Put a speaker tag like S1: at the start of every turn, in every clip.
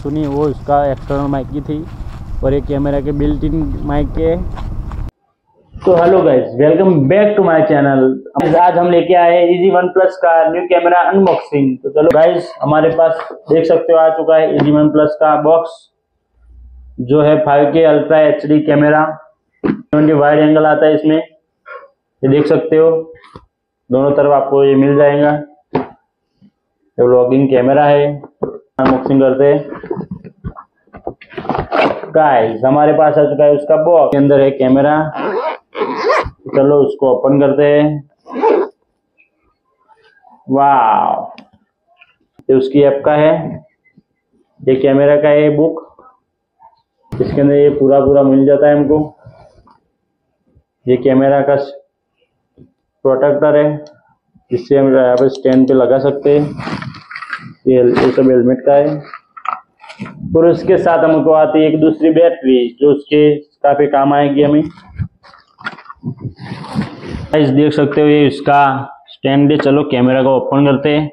S1: सुनी, वो उसका एक्सटर्नल माइक की थी और एक कैमरा के बिल्ट इन माइक के। तो hello guys welcome back to my channel आज हम लेके आए हैं इजी वन प्लस का न्यू कैमरा अनबॉक्सिंग तो चलो गाइस हमारे पास देख सकते हो आ चुका है इजी वन प्लस का बॉक्स जो है five K ultra H D camera twenty wide angle आता है इसमें। ये देख सकते हो, दोनों तरफ़ आपको ये मिल जाएगा। ये व्लॉगिंग कैमरा है। अनबॉक्सिंग करते हैं। गाइस हमारे पास आ चुका है उसका बॉक्स के अंदर है कैमरा चलो उसको ओपन करते हैं। वाह ये उसकी ऐप का है। ये कैमरा का है बुक इसके अंदर ये पूरा पूरा मिल जाता है हमको। ये कैमरा का प्रोटेक्टर है। जिससे हम यहाँ पे स्टैंड पे लगा सकते हैं। ये ये सब हेलमेट का है और उसके साथ हमको आती है एक दूसरी बैटरी, जो उसके काफ़ी काम आएगी हमें। गाइस देख सकते हो ये इसका स्टैंड है। चलो कैमरा को ओपन करते हैं।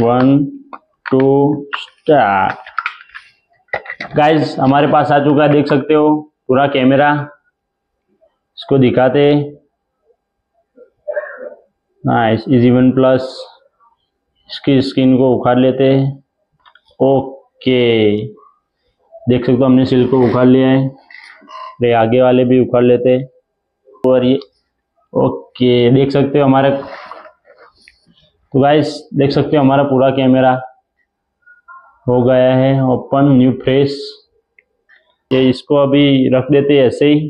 S1: वन टू स्टार्ट गाइस हमारे पास आ चुका है, देख सकते हो, पूरा कैमरा इसको दिखाते नाइस इजी वन प्लस इसकी स्क्रीन को उखाड़ लेते हैं। ओके। देख सकते हो हमने सिल को उखाड़ लिया है। ये आगे वाले भी उखाड़ लेते हैं। और ये, ओके, देख सकते हो हमारा तो गाइस देख सकते हो हमारा पूरा कैमरा हो गया है। ओपन न्यू फ्रेश ये इसको अभी रख देते हैं ऐसे ही।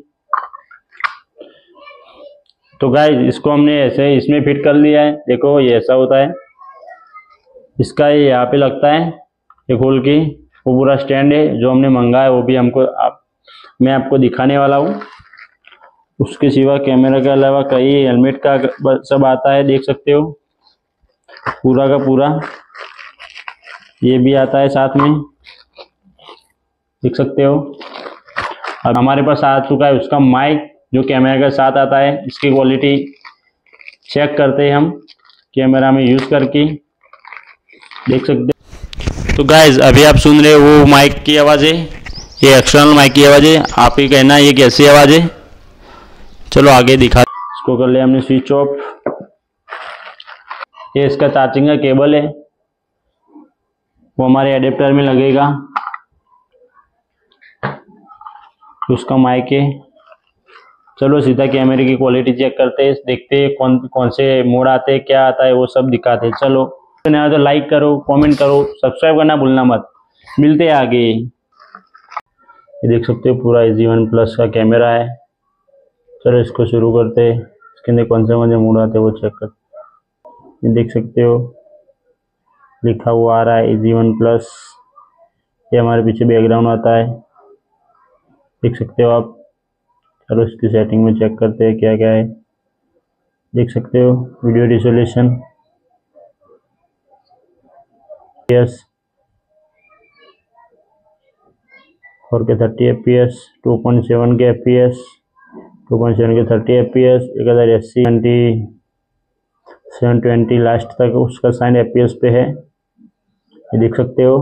S1: तो गाइस इसको हमने ऐसे इसमें फिट कर लिया है। देखो, ये ऐसा होता है। इसका ये यहाँ पे लगता है, ये खोल के, वो पूरा स्टैंड है, जो हमने मंगा है, वो भी हमको आप, मैं आपको दिखाने वाला हूँ। उसके सिवा कैमरा के अलावा कई हेलमेट का सब आता है, देख सकते हो। पूरा का पूरा। ये भी आता है साथ में। देख सकते हो। अब हमारे पास आ चुका है उसका माइक, जो कैमरा के साथ आता है। इसकी क्वालिटी चेक करते हैं हम, कैमरा में यूज़ करके। देख सकते तो गाइज़ अभी आप सुन रहे हो वो माइक की आवाज़ है ये एक्सटर्नल माइक की आवाज़ है आप ही कहना ये कैसी आवाज़। है चलो आगे दिखा। इसको कर लिया हमने स्विच ऑफ़ ये इसका चार्जिंग का केबल है। वो हमारे एडेप्टर में लगेगा। उसका माइक है। चलो सीधा कैमरे की क्वालिटी चेक करते हैं, देखते हैं कौन कौन से मोड आते हैं, क्या आता है, वो सब दिखाते हैं। चलो। नया तो लाइक करो कमेंट करो सब्सक्राइब करना भूलना मत। मिलते हैं आगे। ये देख सकते हो पूरा इजी वन प्लस का कैमरा है। चलो इसको शुरू करते हैं। इसके अंदर कौन से कौन से मोड आते हैं वो चेक कर। ये देख सकते हो। लिखा हुआ आ रहा है इजी वन प्लस ये हमारे पीछे बैकग्राउंड आता है। देख सकते हो आप। चलो इसकी सेटिंग में चेक करते हैं क्या क्या है। देख सकते हो। Video resolution yes four K thirty F P S two point seven K F P S two point seven K thirty F P S एक हज़ार अस्सी ट्वेंटी सेवन ट्वेंटी लास्ट तक उसका साइन एफ़ पी एस पे है। ये देख सकते हो।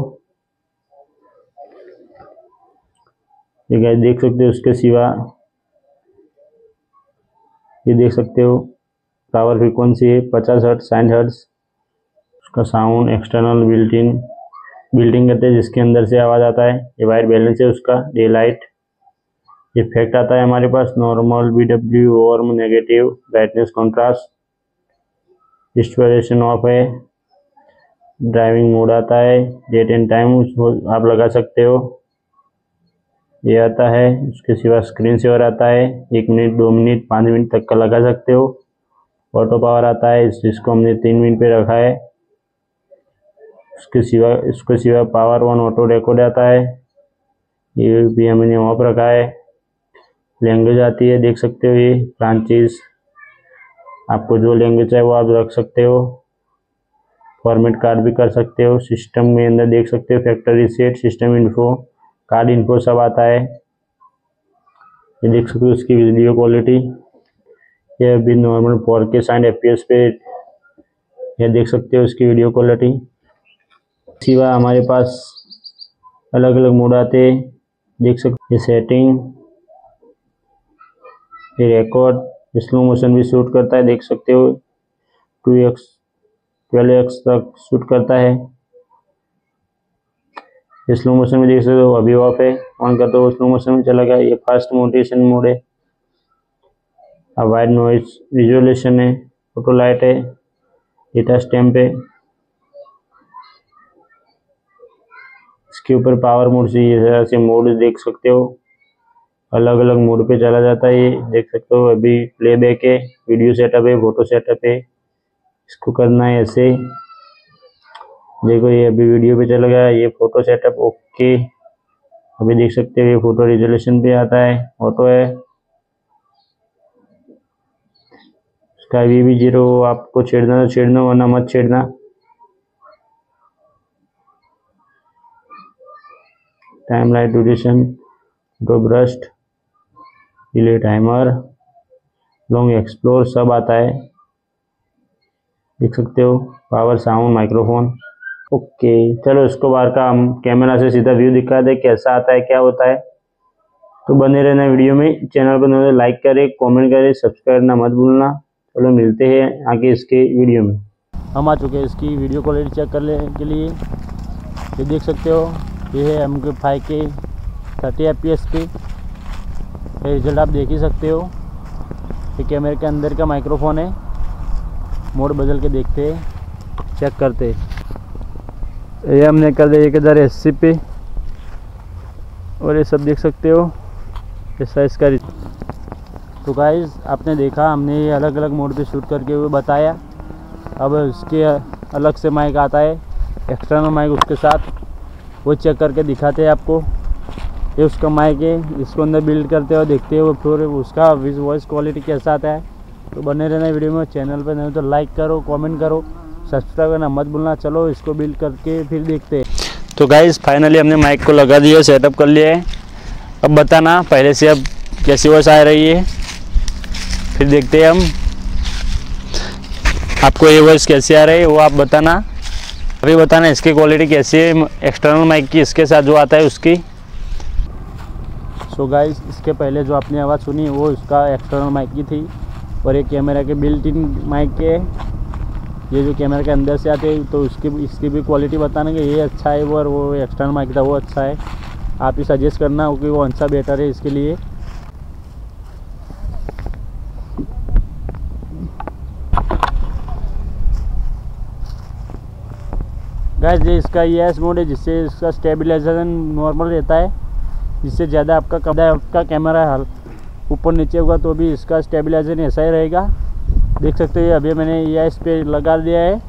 S1: ठीक है देख सकते हो उसके सिवा। ये देख सकते हो। पावर फ्रीक्वेंसी है पचास हर्ट साइन हर्ट्स उसका sound external built in building करते हैं, जिसके अंदर से आवाज़ आता है, ये वायर बैलेंस है उसका डे लाइट इफ़ेक्ट आता है हमारे पास normal B W warm negative brightness contrast installation off है ड्राइविंग मोड आता है डेट एंड टाइम आप लगा सकते हो, ये आता है, उसके सिवा स्क्रीन सेवर आता है, एक मिनट दो मिनट पाँच मिनट तक का लगा सकते हो ऑटो पावर आता है, इस जिसको हमने तीन मिनट पे रखा है उसके सिवा, इसके सिवा पावर वन ऑटो रिकॉर्ड आता है। ये भी हमने ऑफ़ रखा है। लैंग्वेज आती है, देख सकते हो ये फ्रांचीज आपको जो लैंग्वेज है वो आप रख सकते हो। फॉर्मेट कार्ड भी कर सकते हो। सिस्टम में अंदर देख सकते हो। Factory set system info card info सब आता है। ये देख सकते हो उसकी वीडियो क्वालिटी ये अभी नॉर्मल फोर के साइन एफ़ पे ये देख सकते हो उसकी वीडियो क्वालिटी सिवा हमारे पास अलग अलग मोड आते, देख सकते सेटिंग ये रिकॉर्ड स्लो मोशन भी शूट करता है, देख सकते हो टू एक्स ट्वेल्व एक्स तक शूट करता है। स्लो मोशन में देख सकते हो, अभी ऑफ़ है ऑन करते हो स्लो मोशन में चला गया, ये फास्ट मोटेशन मोड है। अब वाइड नॉइज़ विजुअलेशन है फ़ोटो लाइट है डेटा स्टैम्प है। इसके ऊपर पावर मोड से तरह मोड देख सकते हो। अलग अलग मोड पे चला जाता है ये, देख सकते हो। अभी प्लेबैक है वीडियो सेटअप है फ़ोटो सेटअप है। इसको करना है ऐसे। देखो ये अभी वीडियो पे चला गया, ये फ़ोटो सेटअप ओके अभी देख सकते हो ये फ़ोटो रिजोल्यूशन पे आता है ऑटो है। इसका वी भी ज़ीरो आपको छेड़ना तो छेड़ना, वरना मत छेड़ना। टाइम लाइट ड्यूरेशन दो burst delay timer long explore सब आता है। देख सकते हो पावर साउंड माइक्रोफोन ओके चलो इसको बाहर का हम कैमरा से सीधा व्यू दिखा दे, कैसा आता है, क्या होता है। तो बने रहना वीडियो में चैनल पर लाइक करें कमेंट करें सब्सक्राइब करना मत भूलना। चलो मिलते हैं आगे इसके वीडियो में। हम आ चुके हैं इसकी वीडियो क्वालिटी चेक करने के लिए। ये देख सकते हो ये है M K five K thirty F P S पे ये रिज़ल्ट आप देख ही सकते हो। ये कैमरे के अंदर का माइक्रोफोन है। मोड बदल के देखते हैं। चेक करते ये हमने कर दिया एक हज़ार अस्सी पे और ये सब देख सकते हो। ऐसा इसका तो गाइज़ आपने देखा, हमने ये अलग अलग मोड पे शूट करके हुए बताया। अब इसके अलग से माइक आता है। एक्सटर्नल माइक उसके साथ। वो चेक करके दिखाते हैं आपको। ये उसका माइक है, इसको अंदर बिल्ड करते हो देखते हो फिर उसका वॉइस क्वालिटी कैसा आता है। तो बने रहना वीडियो में चैनल पर नहीं तो लाइक करो कमेंट करो सब्सक्राइब करना मत भूलना, चलो इसको बिल्ड करके फिर देखते हैं। तो गाइज़ फाइनली हमने माइक को लगा दिया सेटअप कर लिया है। अब बताना, पहले से अब कैसी वॉइस आ रही है? फिर देखते हैं हम। आपको ये वॉइस कैसी आ रही है, वो आप बताना। अभी बताना, इसकी क्वालिटी कैसी है? एक्सटर्नल माइक की इसके साथ जो आता है उसकी? सो so गाइस इसके पहले जो आपने आवाज़ सुनी, वो इसका एक्सटर्नल माइक की थी और ये कैमरा के बिल्ट इन माइक के ये जो कैमरा के अंदर से आते हैं तो उसकी इसकी भी क्वालिटी बताना कि ये अच्छा है वो और वो एक्सटर्नल माइक था, वो अच्छा है। आप ही सजेस्ट करना कि वो अच्छा बेटर है इसके लिए। गैस ये इसका ये एस मोड है, जिससे इसका स्टेबिलाईजेशन नॉर्मल रहता है, जिससे ज़्यादा आपका कम आपका कैमरा हल ऊपर नीचे होगा तो भी इसका स्टेबिलाईजेशन ऐसा ही रहेगा। देख सकते हैं अभी मैंने ये एस पे लगा दिया है।